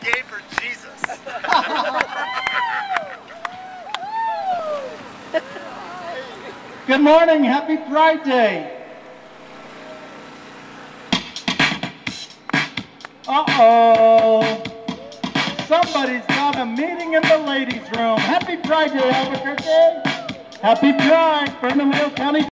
gay for Jesus. Good morning, happy Pride Day. Uh-oh. Somebody's got a meeting in the ladies' room. Happy Pride Day, Albuquerque. Happy Pride, Bernalillo County